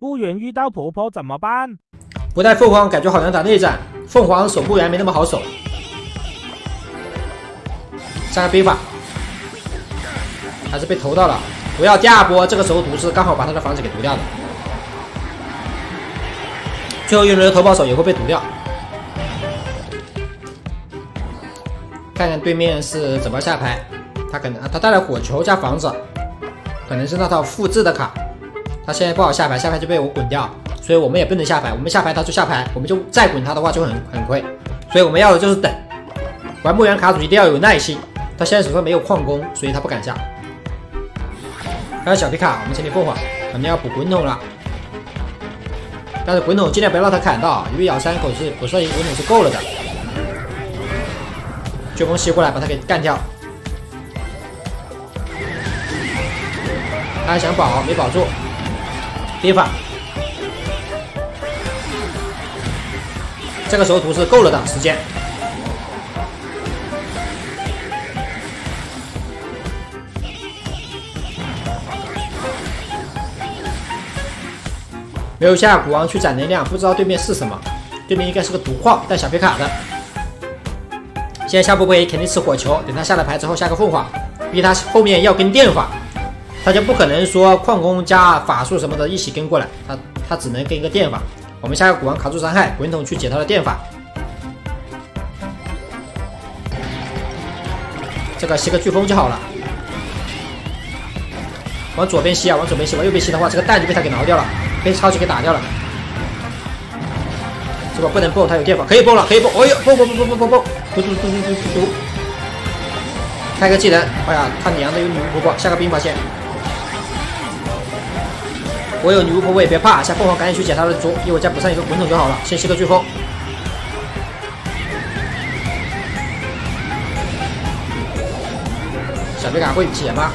不远遇到婆婆怎么办？不带凤凰感觉好难打内战，凤凰守墓园没那么好守。下个兵法，还是被投到了。不要第二波，这个时候毒是刚好把他的房子给毒掉的。最后一轮的投保手也会被毒掉。看看对面是怎么下牌，他可能他带了火球加房子，可能是那套复制的卡。他现在不好下牌，下牌就被我滚掉，所以我们也不能下牌。我们下牌他就下牌，我们就再滚他的话就很很亏。所以我们要的就是等。玩牧羊卡组一定要有耐心。他现在手上没有矿工，所以他不敢下。还有小皮卡，我们前面凤凰肯定要补滚筒了。但是滚筒尽量不要让他砍到，因为咬三口是不算一滚筒是够了的。飓风吸过来把他给干掉。他还想保，没保住。兵法，这个时候图是够了的时间。没有下古王去攒能量，不知道对面是什么。对面应该是个毒矿带小皮卡的。现在下波波肯定吃火球，等他下了牌之后下个凤凰，逼他后面要跟电法，他就不可能说矿工加法术什么的一起跟过来，他他只能跟一个电法。我们下个古王卡住伤害，滚筒去解他的电法。这个吸个飓风就好了。往左边吸啊，往左边吸，往右边吸的话，这个蛋就被他给挠掉了。被超级给打掉了，这个不能蹦，他有电法，可以蹦了，可以蹦，哎呦，蹦蹦蹦蹦蹦蹦蹦，嘟嘟嘟嘟嘟嘟，开个技能，哎呀，他娘的有女巫婆婆，下个兵法线，我有女巫婆我也别怕，下凤凰赶紧去捡他的猪，一会再补上一个滚筒就好了，先吸个飓风，小皮卡会解吗？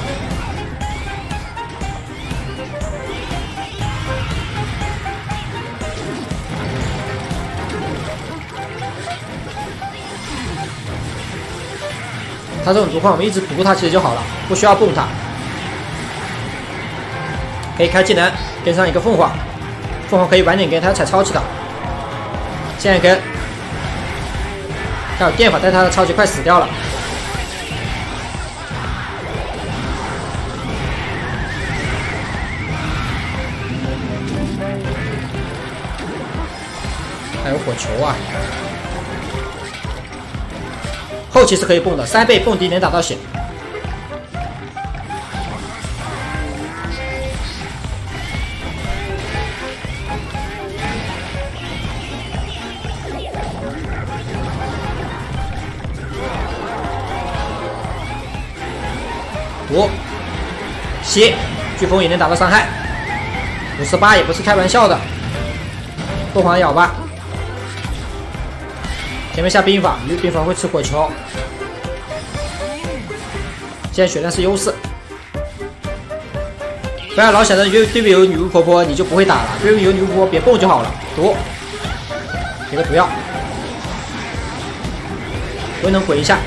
他这种毒矿，我们一直毒他其实就好了，不需要蹦他。可以开技能，跟上一个凤凰，凤凰可以晚点跟，他要踩超级的。现在跟，他有电法，但他的超级快死掉了。还有火球啊！后期是可以蹦的，三倍蹦迪能打到血。五，七，飓风也能打到伤害。五十八也不是开玩笑的，凤凰咬吧。前面下冰法，女冰法会吃火球。现在血量是优势，不要老想着对对面有女巫婆婆你就不会打了，对面有女巫婆婆别蹦就好了。毒，给个毒药，我能滚一下。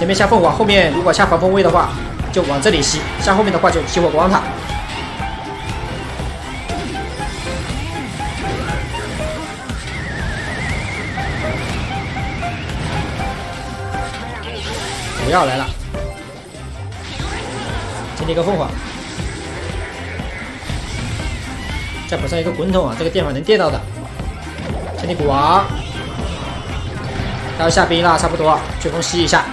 前面下凤凰，后面如果下防风位的话，就往这里吸；下后面的话就吸火光塔。不要来了，这里一个凤凰，再补上一个滚筒啊！这个电法能电到的。千里古王，他要下兵了，差不多，飓风吸一下，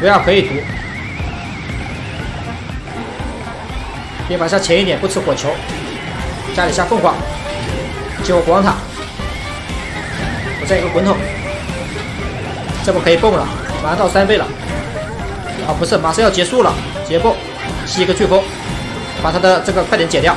不要可以毒，别法下前一点，不吃火球，家里下凤凰，激活光塔，我再一个滚筒，这不可以蹦了。马上到三倍了，啊不是，马上要结束了，结蹦，吸一个飓风，把他的这个快点解掉。